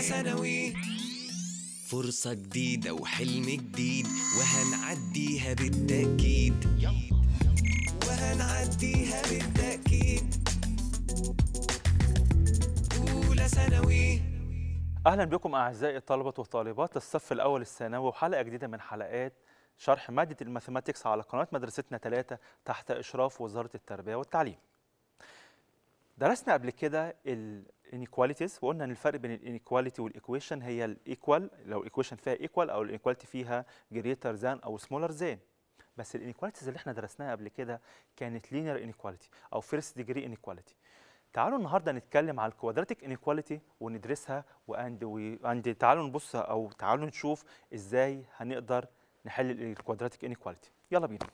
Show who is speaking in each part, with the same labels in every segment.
Speaker 1: ثانوي. فرصة جديدة وحلم جديد وهنعديها بالتأكيد. وهنعديها بالتأكيد. أولى ثانوي.
Speaker 2: أهلا بكم أعزائي الطلبة وطالبات الصف الأول الثانوي وحلقة جديدة من حلقات شرح مادة الماثيماتكس على قناة مدرستنا ثلاثة تحت إشراف وزارة التربية والتعليم. درسنا قبل كده ال inequalities وقلنا إن الفرق بين ال inequality وال equation هي ال equal لو ال equation فيها equal أو ال inequality فيها greater than أو smaller than. بس ال inequalities اللي إحنا درسناها قبل كده كانت linear inequality أو first degree inequality. تعالوا النهارده نتكلم على ال quadratic inequality وندرسها و and و and تعالوا نبص أو تعالوا نشوف إزاي هنقدر نحل ال quadratic inequality يلا بينا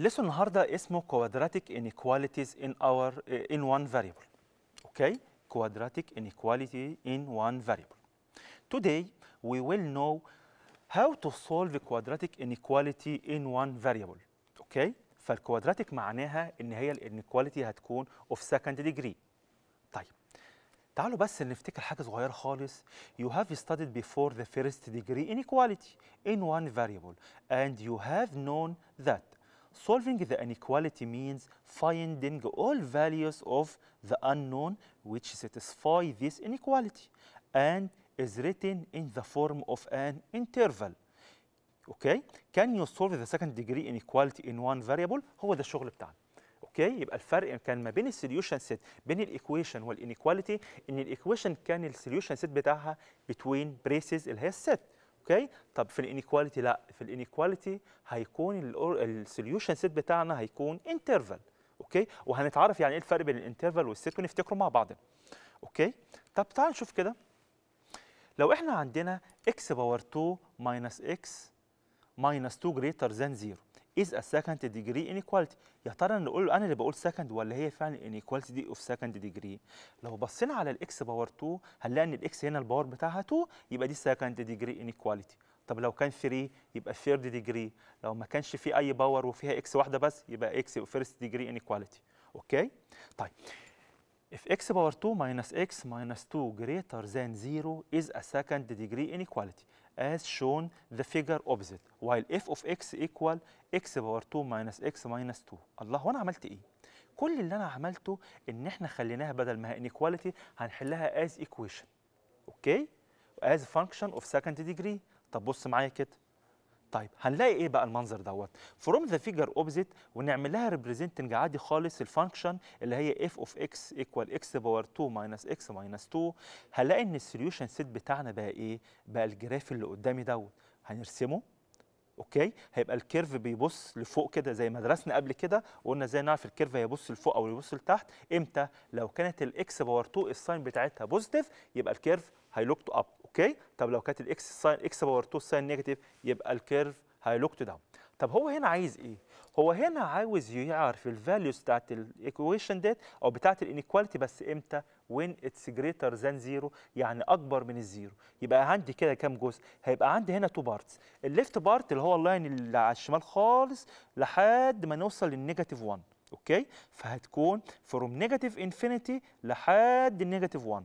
Speaker 2: الليسون النهارده اسمه quadratic inequalities in our in one variable أوكي quadratic inequality in one variable Today, we will know how to solve quadratic inequality in one variable. Okay? فالكوادراتيك معناها ان هي الانيكواليتي هتكون of second degree. طيب تعالوا بس نفتكر حاجة صغيره خالص. You have studied before the first degree inequality in one variable and you have known that solving the inequality means finding all values of the unknown which satisfy this inequality and is written in the form of an interval. Okay? Can you solve the second degree inequality in one variable؟ هو ده الشغل بتاعنا. اوكي يبقى الفرق كان ما بين السوليوشن سيت بين الايكويشن والانيكواليتي ان الايكويشن كان السوليوشن سيت بتاعها بتوين بريسز اللي هي الست okay؟ طب في ال inequality لا. في ال inequality هيكون ال solution set بتاعنا هيكون interval okay؟ وهنتعرف يعني إيه الفرق بين ال interval وال set ونفتكروا مع بعض. okay؟ طب تعال نشوف كده. لو إحنا عندنا x power 2 minus x minus 2 greater than 0 is a second degree inequality. يا ترى نقول أنا اللي بقول second ولا هي فعلا inequality دي of second degree. لو بصينا على ال x power 2 هنلاقي إن ال x هنا ال power بتاعها 2 يبقى دي second degree inequality. طب لو كان 3 يبقى third degree. لو ما كانش فيه أي power وفيها x واحدة بس يبقى x first degree inequality. okay؟ طيب. If x power 2 minus x minus 2 greater than 0 is a second degree inequality as shown the figure opposite while f of x equal x power 2 minus x minus 2 الله وأنا عملت إيه كل اللي أنا عملته ان إحنا خليناها بدل ما هي inequality هنحلها as equation okay as function of second degree طب بص معايا كده طيب هنلاقي إيه بقى المنظر دوت؟ from the figure opposite ونعمل لها representing عادي خالص ال function اللي هي f of x equal x power 2 minus x minus 2 هنلاقي إن ال solution set بتاعنا بقى إيه؟ بقى ال graph اللي قدامي دوت. هنرسمه. okay؟ هيبقى ال curve بيبص لفوق كده زي ما درسنا قبل كده وقلنا إزاي نعرف ال curve هيبص لفوق أو يبص لتحت. إمتى؟ لو كانت ال x power 2 ال sign بتاعتها positive يبقى ال curve هي look to up okay؟ طب لو كانت ال x sign x power 2 ال sign negative يبقى ال curve هي look to down طب هو هنا عايز إيه؟ هو هنا عاوز يعرف ال values بتاعت ال equation ديت أو بتاعت ال inequality بس إمتى؟ when it's greater than zero يعني أكبر من ال zero. يبقى عندي كده كام جزء؟ هيبقى عندي هنا two parts ال left part اللي هو ال line اللي على الشمال خالص لحد ما نوصل لل negative 1 okay؟ فهتكون from negative infinity لحد ال negative 1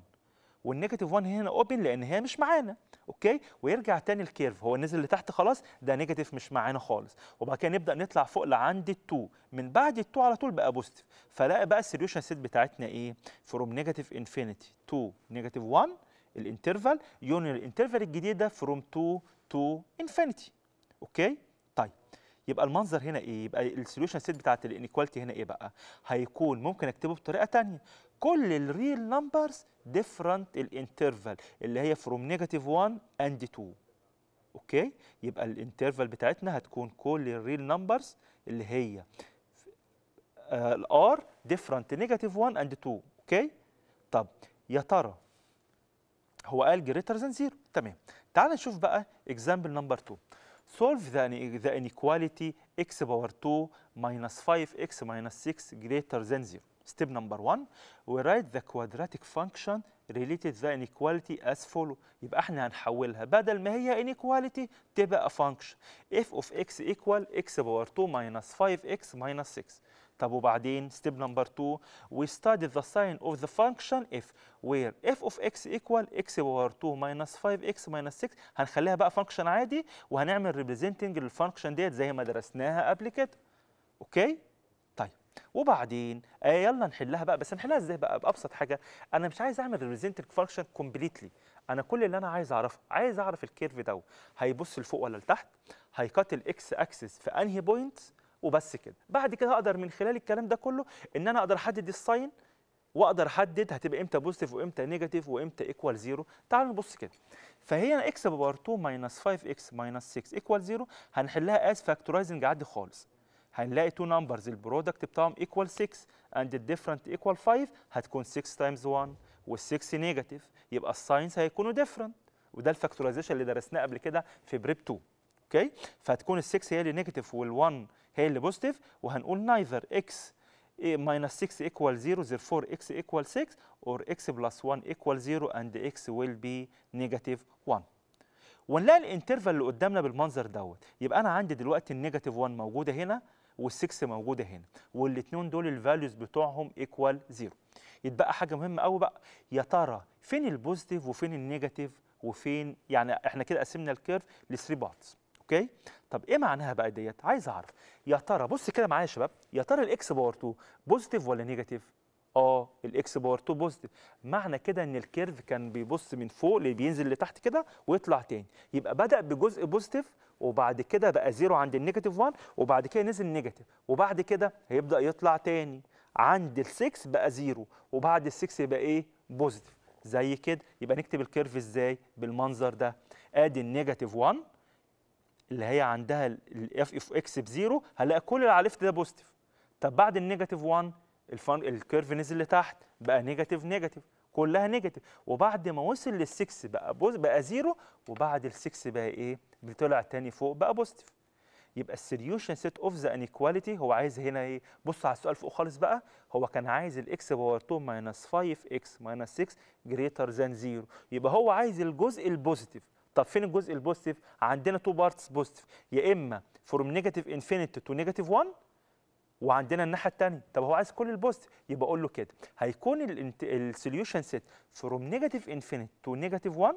Speaker 2: وال negative 1 هنا open لأن هي مش معانا okay؟ ويرجع تاني ال curve هو نزل لتحت خلاص ده negative مش معانا خالص. وبعد كده نبدأ نطلع فوق لعند ال2 من بعد ال2 على طول بقى positive فلاقي بقى ال solution set بتاعتنا إيه؟ from negative infinity to negative 1 ال interval union ال interval الجديد ده from 2 to infinity okay؟ طيب يبقى المنظر هنا إيه؟ يبقى ال solution set بتاعت ال inequality هنا إيه بقى؟ هيكون ممكن أكتبه بطريقة ثانية كل ال real numbers different ال interval اللي هي from negative 1 and 2 okay يبقى ال interval بتاعتنا هتكون كل ال real numbers اللي هي. ال R difference negative 1 and 2 okay طب يا ترى هو قال greater than 0 تمام. تعال نشوف بقى example number 2 solve the, the inequality x power 2 minus 5x minus 6 greater than 0 step number 1 we write the quadratic function related the inequality as follow يبقى إحنا هنحولها بدل ما هي inequality تبقى function f of x equal x power 2 minus 5x minus 6 طب وبعدين step number 2 we study the sign of the function f where f of x equal x power 2 minus 5x minus 6 هنخليها بقى function عادي وهنعمل representing لل function ديت زي ما درسناها قبل كده okay طيب وبعدين آه يلا نحلها بقى. بس نحلها إزاي بقى؟ بأبسط حاجة أنا مش عايز أعمل representing function completely أنا كل اللي أنا عايز أعرفه عايز أعرف ال curve ده هيبص لفوق ولا لتحت هي cut ال x axis في أنهي point وبس كده. بعد كده أقدر من خلال الكلام ده كله إن أنا أقدر أحدد ال sign وأقدر أحدد هتبقى إمتى positive وإمتى negative وإمتى equal zero تعالوا نبص كده. فهي x power 2 minus 5 x minus 6 equal zero هنحلها as factorizing عادي خالص. هنلاقي two numbers ال product بتاعهم equal 6 and ال difference equal 5 هتكون 6 times 1 وال6 negative يبقى ال signs هيكونوا different وده ال factorization اللي درسناه قبل كده في prep 2 okay فهتكون ال6 هي اللي negative وال1 هي اللي positive وهنقول neither x minus 6 equal 0 therefore x equal 6 or x plus 1 equal 0 and x will be negative 1 ونلاقي ال interval اللي قدامنا بالمنظر دوت. يبقى أنا عندي دلوقتي ال negative 1 موجودة هنا. وال6 موجودة هنا والاثنين دول ال values بتوعهم equal 0 يتبقى حاجة مهمة قوي بقى يا ترى فين ال positive وفين ال negative وفين يعني إحنا كده قسمنا ال curve ل 3 parts okay؟ طب إيه معناها بقى ديت؟ عايز أعرف. يا ترى بص كده معايا يا شباب يا ترى ال x power 2 positive ولا negative آه ال x power 2 positive معنى كده إن ال curve كان بيبص من فوق اللي بينزل لتحت كده ويطلع تاني. يبقى بدأ بجزء positive وبعد كده بقى zero عند ال negative 1 وبعد كده نزل negative وبعد كده هيبدأ يطلع تاني. عند ال6 بقى zero وبعد ال6 يبقى إيه؟ positive زي كده. يبقى نكتب ال curve إزاي؟ بالمنظر ده. أدي ال negative 1 اللي هي عندها ال f of x ب zero هلاقي كل اللي على ده positive طب بعد ال negative 1 ال func ال curve نزل لتحت بقى negative negative كلها negative وبعد ما وصل لل6 بقى بقى zero وبعد ال6 بقى إيه؟ بيطلع تاني فوق بقى positive يبقى ال solution set of the inequality هو عايز هنا إيه؟ بص على السؤال فوق خالص بقى هو كان عايز ال x power 2 minus 5 x minus 6 greater than zero يبقى هو عايز الجزء ال positive طب فين الجزء ال positive عندنا two parts positive يا إما from negative infinity to negative 1 وعندنا الناحية الثانية طب هو عايز كل ال positive يبقى أقول له كده هيكون ال solution set from negative infinity to negative 1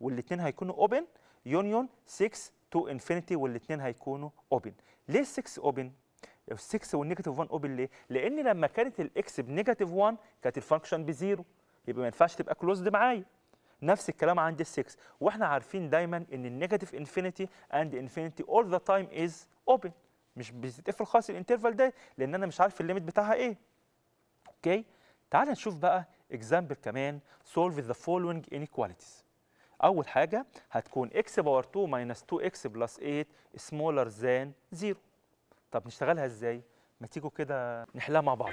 Speaker 2: والاثنين هيكونوا open union 6 to infinity والاثنين هيكونوا open ليه 6 open ال 6 وال negative 1 open ليه؟ لأن لما كانت ال x ب negative 1 كانت ال function ب zero. يبقى ما ينفعش تبقى closed معايا. نفس الكلام عند ال6 وإحنا عارفين دايما إن ال negative infinity and infinity all the time is open مش بتتقفل خالص ال interval ده لأن أنا مش عارف ال limit بتاعها إيه. okay تعال نشوف بقى example كمان solve the following inequalities. أول حاجة هتكون x باور 2 minus 2x plus 8 smaller than 0 طب نشتغلها إزاي؟ ما تيجوا كده نحلها مع بعض.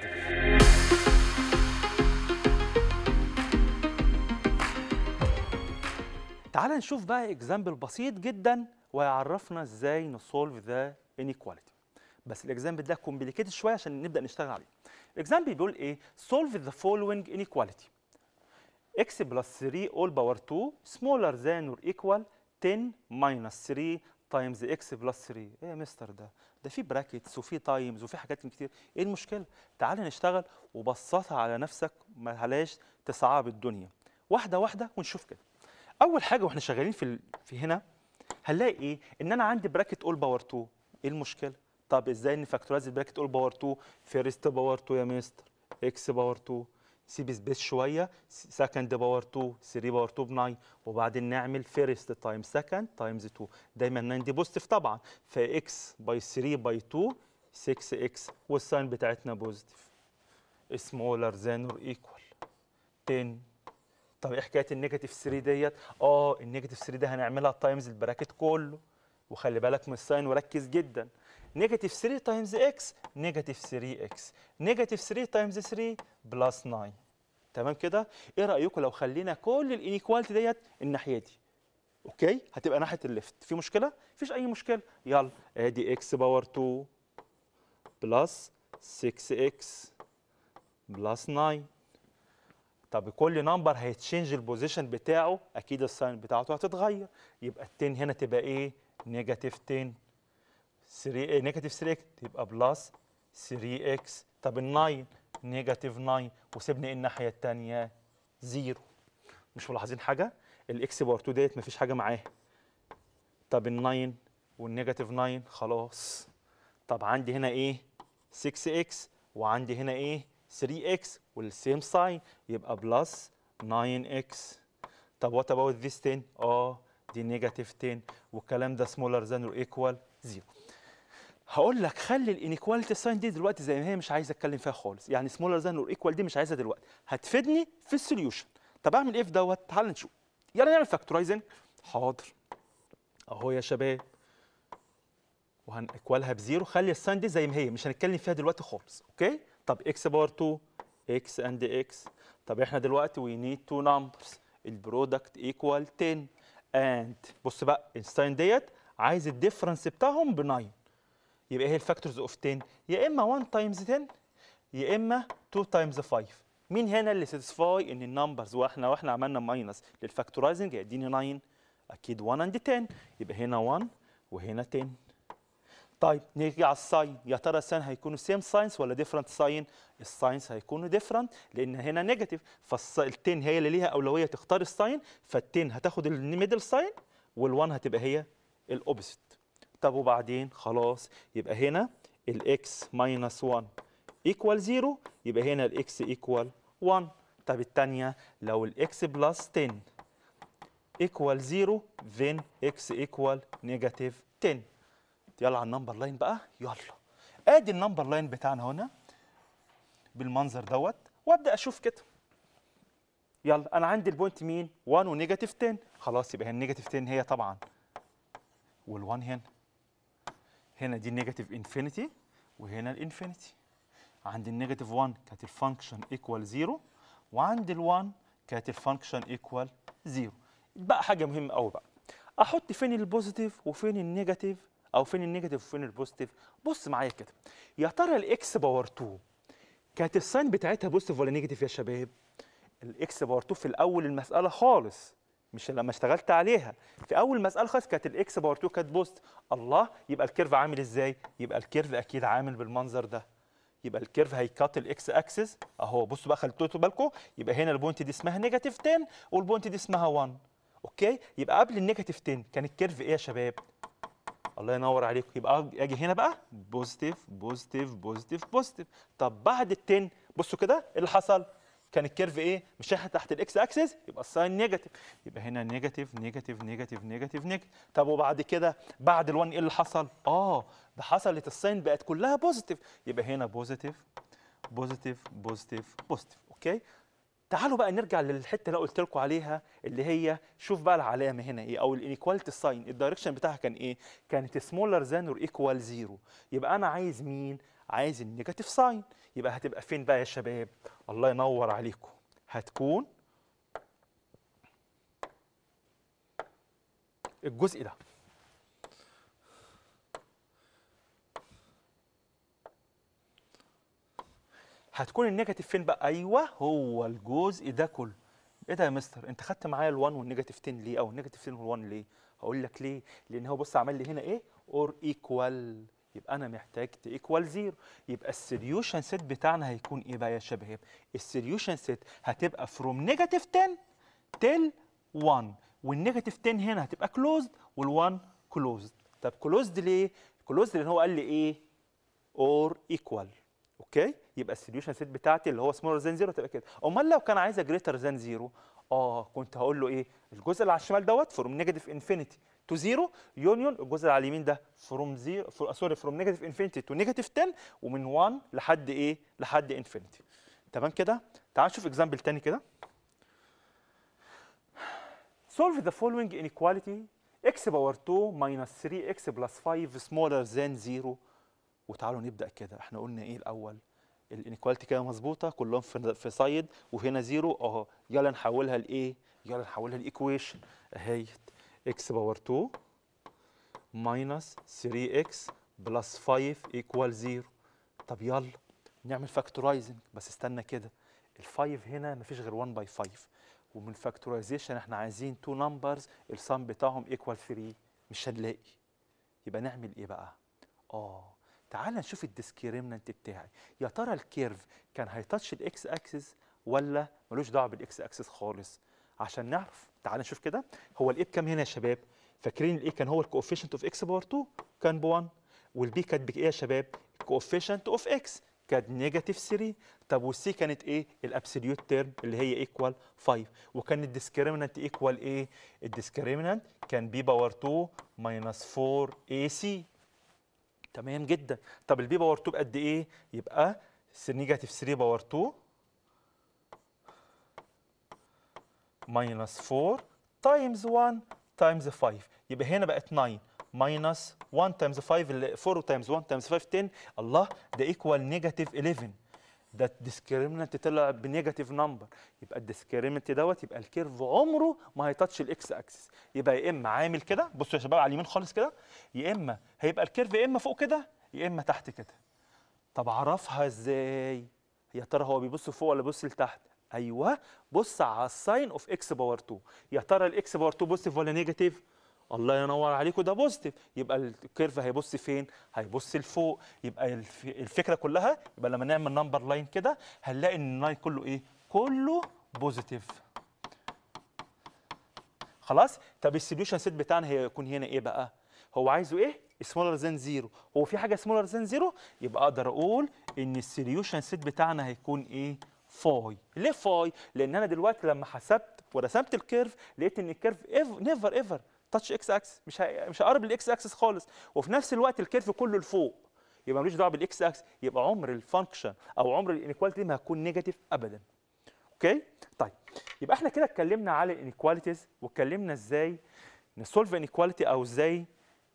Speaker 2: تعال نشوف بقى example بسيط جدا ويعرفنا إزاي نسولف ذا inequality بس ال example ده complicated شوية عشان نبدأ نشتغل عليه. ال example بيقول إيه؟ Solve the following inequality. X plus 3 all power 2 smaller than or equal 10 minus 3 times x plus 3 إيه يا مستر ده؟ ده في brackets وفي times وفي حاجات كتير. إيه المشكلة؟ تعال نشتغل وبسطها على نفسك ما هلاش تصعب الدنيا واحدة واحدة ونشوف كده. أول حاجة وإحنا شغالين في. في هنا هنلاقي إيه؟ إن أنا عندي bracket all power 2 إيه المشكلة؟ طب إزاي ن factorize ال bracket all power 2 first power 2 يا مستر. x power 2 سيب space شوية second power 2 3 power 2 ب 9 وبعدين نعمل first times second times 2 دايما 9 دي positive طبعا ف x by 3 by 2 6 x وال sign بتاعتنا positive smaller than or equal 10 طب إيه حكاية ال negative 3 ديت؟ آه ال negative 3 ده هنعملها times ال bracket كله. وخلي بالك من ال sign وركز جدا. negative 3 times x negative 3 x negative 3 times 3 plus 9 تمام كده؟ إيه رأيكم لو خلينا كل ال inequality ديت الناحية دي؟ okay؟ هتبقى ناحية ال left. في مشكلة؟ مفيش أي مشكلة. يلا أدي x power 2 plus 6 إكس بلس 9 طب كل نمبر هيتشينج البوزيشن بتاعه أكيد الساين بتاعته هتتغير. يبقى ال 10 هنا تبقى إيه؟ نيجاتيف 10 3 نيجاتيف 3 إكس تبقى بلس 3 إكس طب ال 9 نيجاتيف 9 وسيبني الناحية الثانية زيرو مش ملاحظين حاجة؟ الاكس باور 2 ديت مفيش حاجة معاها طب ال 9 والنيجاتيف 9 خلاص. طب عندي هنا إيه؟ 6 إكس وعندي هنا إيه؟ 3 إكس والسيم ساين يبقى بلس 9 إكس طب وات اباوت ذيس 10 آه دي نيجاتيف 10 والكلام ده سمولر ذان اور ايكوال زيرو هقول لك خلي الانيكواليتي ساين دي دلوقتي زي ما هي مش عايز أتكلم فيها خالص. يعني سمولر ذان اور ايكوال دي مش عايزها دلوقتي. هتفيدني في السوليوشن طب أعمل إيه في دوت؟ تعال نشوف. يلا نعمل فاكتورايزنج حاضر. أهو يا شباب. وهنكوالها بزيرو. خلي الساين دي زي ما هي. مش هنتكلم فيها دلوقتي خالص. أوكي؟ طب إكس باور 2 إكس اند إكس طب إحنا دلوقتي وي نيد تو نمبرز البرودكت ايكوال 10 اند بص بقى الساين ديت عايز الديفرنس بتاعهم ب 9 يبقى إيه الفاكتورز اوف 10 يا إما 1 تايمز 10 يا إما 2 تايمز 5 مين هنا اللي ساتسفاي إن النمبرز وإحنا وإحنا عملنا ماينس للفاكتورايزنج هيديني 9 أكيد 1 اند 10 يبقى هنا 1 وهنا 10 طيب نيجي على الساين يا ترى الساين هيكونوا سيم ساينس ولا ديفرنت ساين الساينس هيكونوا ديفرنت لأن هنا نيجاتيف فال10 هي اللي ليها أولوية تختار الساين فال10 هتاخد الميدل ساين وال1 هتبقى هي الاوبوزيت طب وبعدين؟ خلاص يبقى هنا الاكس ماينس 1 ايكوال 0 يبقى هنا الاكس ايكوال 1 طب الثانية لو الاكس بلس 10 ايكوال 0 then x ايكوال نيجاتيف 10 يلا على النمبر لاين بقى. يلا. ادي النمبر لاين بتاعنا هنا بالمنظر دوت وابدأ أشوف كده. يلا أنا عندي البوينت مين؟ 1 ونيجاتيف 10 خلاص يبقى هي النيجاتيف 10 هي طبعا. وال1 هنا. هنا دي النيجاتيف انفينيتي وهنا الانفينيتي عند النيجاتيف 1 كانت الفانكشن ايكوال 0 وعند ال1 كانت الفانكشن ايكوال 0 بقى حاجة مهمة قوي بقى. أحط فين البوزيتيف وفين النيجاتيف أو فين النيجاتيف وفين البوزيتيف بص معايا كده. يا ترى الاكس باور 2 كانت الساين بتاعتها بوزيتيف ولا نيجاتيف يا شباب؟ الاكس باور 2 في الأول المسألة خالص. مش لما اشتغلت عليها. في أول مساله خالص كانت الاكس باور 2 كانت بوست. الله يبقى الكيرف عامل إزاي؟ يبقى الكيرف أكيد عامل بالمنظر ده. يبقى الكيرف هيكات الاكس اكسس أهو بصوا بقى خليتوا بالكم. يبقى هنا البوينت دي اسمها نيجاتيف 10 والبوينت دي اسمها 1 أوكي؟ يبقى قبل النيجاتيف 10 كان الكيرف إيه يا شباب؟ الله ينور عليكم. يبقى أجي هنا بقى. بوزيتيف بوزيتيف بوزيتيف بوزيتيف طب بعد ال 10 بصوا كده إيه اللي حصل؟ كان الكيرف إيه؟ مش إحنا تحت الاكس اكسس يبقى الساين نيجاتيف يبقى هنا نيجاتيف نيجاتيف نيجاتيف نيجاتيف نيجاتيف طب وبعد كده بعد ال1 إيه اللي حصل؟ آه ده حصلت الساين بقت كلها بوزيتيف يبقى هنا بوزيتيف بوزيتيف بوزيتيف بوزيتيف أوكي؟ تعالوا بقى نرجع للحتة اللي قلت لكم عليها اللي هي شوف بقى العلامة هنا إيه أو الانيكواليتي ساين الدايركشن بتاعها كان إيه؟ كانت سمولر ذان اور ايكوال زيرو يبقى أنا عايز مين؟ عايز النيجاتيف ساين. يبقى هتبقى فين بقى يا شباب؟ الله ينور عليكم. هتكون الجزء ده. هتكون النيجاتيف فين بقى؟ أيوه هو الجزء ده كله. إيه ده يا مستر؟ أنت خدت معايا ال1 والنيجاتيف 10 ليه؟ أو النيجاتيف 10 وال1 ليه؟ هقول لك ليه. لأن هو بص عمل لي هنا إيه؟ اور ايكوال يبقى أنا محتاج تيكوال زيرو يبقى السوليوشن سيت بتاعنا هيكون إيه بقى يا شباب؟ السوليوشن سيت هتبقى فروم نيجاتيف 10 تل 1 والنيجاتيف 10 هنا هتبقى كلوزد وال1 كلوزد طب كلوزد ليه؟ كلوزد لأن هو قال لي إيه؟ اور ايكوال أوكي؟ يبقى السوليوشن سيت بتاعتي اللي هو سمولر ذان زيرو تبقى كده. أمال لو كان عايزها جريتر ذان زيرو آه كنت هقول له إيه؟ الجزء اللي على الشمال دوت فروم نيجاتيف انفينيتي تو زيرو يونيون الجزء اللي على اليمين ده فروم زيرو سوري فروم نيجاتيف انفينيتي تو نيجاتيف 10 ومن 1 لحد إيه؟ لحد انفينيتي تمام كده؟ تعال نشوف اكزامبل تاني كده. Solve the following inequality. X باور 2 minus 3x plus 5 smaller than 0 وتعالوا نبدأ كده. إحنا قلنا إيه الأول؟ الإنيكواليتي كده مظبوطة كلهم في في سايد وهنا زيرو أهو يلا نحولها لإيه؟ يلا نحولها لإيكويشن. أهيت. X باور 2 minus 3x plus 5 equal 0 طب يلا نعمل فاكتورايزنج بس استنى كده. الفايف هنا مفيش غير 1 باي 5 ومن فاكتورايزيشن إحنا عايزين تو نمبرز السم بتاعهم ايكوال 3 مش هنلاقي. يبقى نعمل إيه بقى؟ آه تعال نشوف ال discriminant بتاعي. يا ترى ال curve كان هي touch ال x axis ولا ملوش دعوة بالاكس اكسس خالص؟ عشان نعرف. تعال نشوف كده. هو ال a بكام هنا يا شباب؟ فاكرين الايه كان هو ال coefficient of x power 2 كان ب 1 وال b كانت بإيه يا شباب؟ ال coefficient of x كانت negative 3 طب والسي كانت إيه؟ ال absolute term اللي هي equal 5 وكان ال discriminant equal إيه؟ ال discriminant كان b power 2 minus 4 ac تمام جدا. طب ال b power 2 بقد إيه؟ يبقى negative 3 power 2 minus 4 times 1 times 5 يبقى هنا بقت 9 minus 1 times 5 اللي 4 times 1 times 5 10 الله ده equal negative 11 ده ال discriminant طلع ب negative number يبقى ال discriminant دوت يبقى ال curve عمره ما هي touch ال x axis يبقى يا إما عامل كده بصوا يا شباب على اليمين خالص كده. يا إما هيبقى ال curve يا إما فوق كده يا إما تحت كده. طب اعرفها إزاي؟ يا ترى هو بيبص فوق ولا بيبص لتحت؟ أيوه. بص على ال sign of x power 2 يا ترى ال x power 2 positive ولا negative الله ينور عليكم ده positive يبقى ال curve هيبص فين؟ هيبص لفوق. يبقى الف- الفكرة كلها يبقى لما نعمل number line كده هنلاقي إن ال line كله إيه؟ كله positive خلاص؟ طب ال solution set بتاعنا هيكون هنا إيه بقى؟ هو عايزه إيه؟ smaller than zero هو في حاجة smaller than zero يبقى أقدر أقول إن ال solution set بتاعنا هيكون إيه؟ phi. ليه phi؟ لأن أنا دلوقتي لما حسبت ورسمت ال curve لقيت إن ال curve never ever touch x axis مش. مش هقرب للاكس اكسس خالص. وفي نفس الوقت ال curve كله لفوق. يبقى ملوش دعوة بالاكس إكس يبقى عمر ال function أو عمر ال inequality ما هتكون negative ابدا. okay؟ طيب. يبقى إحنا كده اتكلمنا على ال inequalities واتكلمنا إزاي ن solve inequality أو إزاي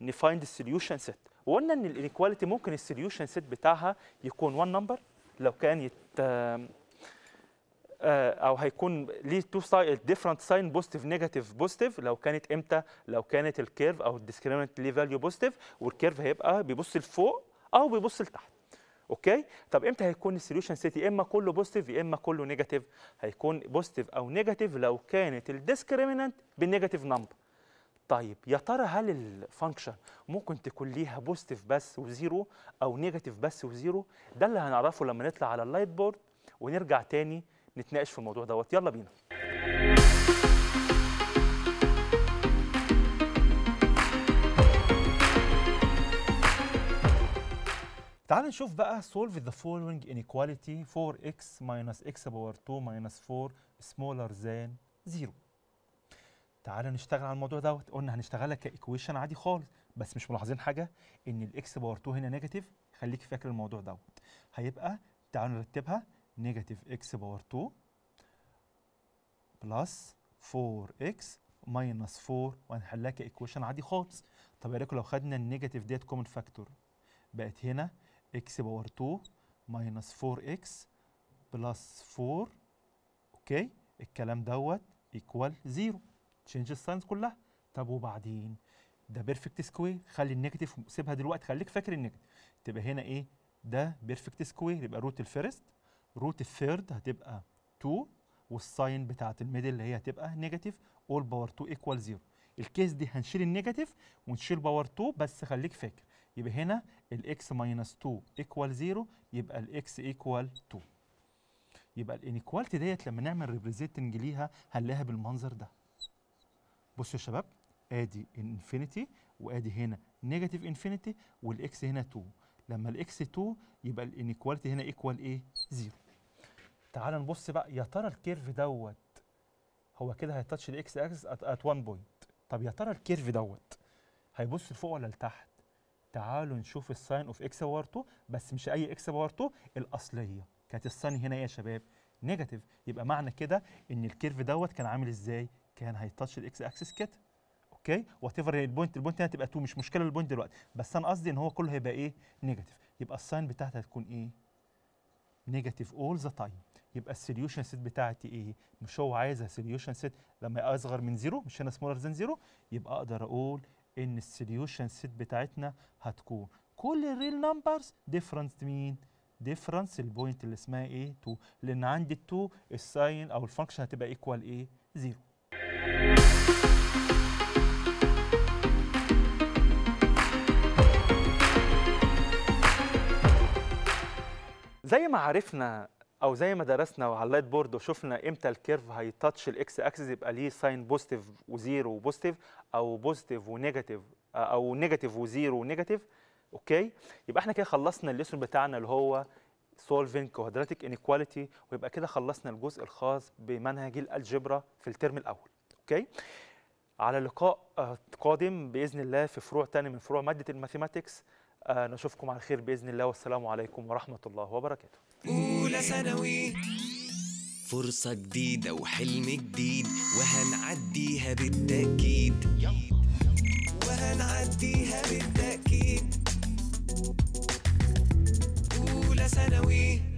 Speaker 2: ن find ال solution set وقلنا إن ال inequality ممكن ال solution set بتاعها يكون 1 number لو كان يت أو هيكون ليه two different sign positive negative positive لو كانت إمتى؟ لو كانت ال curve أو ال discriminant ليه value positive وال curve هيبقى بيبص لفوق أو بيبص لتحت. okay؟ طب إمتى هيكون ال solution set يا إما كله positive يا إما كله negative هيكون positive أو negative لو كانت ال discriminant بال negative number طيب يا ترى هل ال function ممكن تكون ليها positive بس و zero أو negative بس و zero؟ ده اللي هنعرفه لما نطلع على ال lightboard ونرجع تاني نتناقش في الموضوع دوت. يلا بينا. تعال نشوف بقى solve the following inequality 4x minus x power 2 minus 4 smaller than 0 تعال نشتغل على الموضوع دوت. قلنا هنشتغلها ك equation عادي خالص. بس مش ملاحظين حاجة؟ إن ال x power 2 هنا negative خليك فاكر الموضوع دوت. هيبقى تعالوا نرتبها. negative x power 2 plus 4x minus 4 وهنحلها ك equation عادي خالص. طب يا ريكو لو خدنا ال negative ديت common factor بقت هنا x power 2 minus 4x plus 4 okay الكلام دوت equal 0 change ال signs كلها. طب وبعدين؟ ده perfect square خلي ال negative سيبها دلوقتي خليك فاكر ال negative تبقى هنا إيه؟ ده perfect square يبقى root ال first. root ال third هتبقى 2 وال sign بتاعت ال middle اللي هي هتبقى negative all power 2 equal 0 ال case دي هنشيل ال negative ونشيل power 2 بس خليك فاكر يبقى هنا ال x minus 2 equal 0 يبقى ال x equal 2 يبقى ال inequality ديت لما نعمل representing ليها هنلاقيها بالمنظر ده. بصوا يا شباب آدي infinity وآدي هنا negative infinity وال x هنا 2 لما ال x 2 يبقى ال inequality هنا equal إيه؟ 0 تعال نبص بقى يا ترى ال curve دوت هو كده هي touch ال x axis at 1 point طب يا ترى ال curve دوت هيبص لفوق ولا لتحت؟ تعالوا نشوف ال sign of x power 2 بس مش أي x power 2 الأصلية. كانت ال sign هنا إيه يا شباب negative يبقى معنى كده إن ال curve دوت كان عامل إزاي؟ كان هي touch ال x axis كده. okay؟ whatever ال point ال point هنا هتبقى 2 مش مشكلة ال point دلوقتي. بس أنا قصدي إن هو كله هيبقى إيه؟ negative يبقى ال sign بتاعتها هتكون إيه؟ negative all the time يبقى ال solution set بتاعتي إيه؟ مش هو عايزها solution set لما يبقى اصغر من zero مش هنا smaller than zero يبقى أقدر أقول ان ال solution set بتاعتنا هتكون. كل ال real numbers different مين difference ال point اللي اسمها إيه؟ 2 لأن عندي 2 ال sign أو ال function هتبقى equal إيه؟ 0 زي ما عرفنا أو زي ما درسنا وعلى ال lightboard وشفنا إمتى ال curve هي touch ال x axis يبقى ليه ساين بوزيتيف وزيرو وبوزيتيف أو بوزيتيف ونيجاتيف أو نيجاتيف وزيرو ونيجاتيف. أوكي؟ يبقى إحنا كده خلصنا ال lesson بتاعنا اللي هو solving quadratic inequality ويبقى كده خلصنا الجزء الخاص بمنهج ال algebra في ال term الأول. okay؟ على لقاء آه، قادم بإذن الله في فروع تاني من فروع مادة ال mathematics. آه، نشوفكم على خير بإذن الله والسلام عليكم ورحمة الله وبركاته.
Speaker 1: أولى ثانوي. فرصة جديدة وحلم جديد وهنعديها بالتأكيد. وهنعديها بالتأكيد. أولى ثانوي.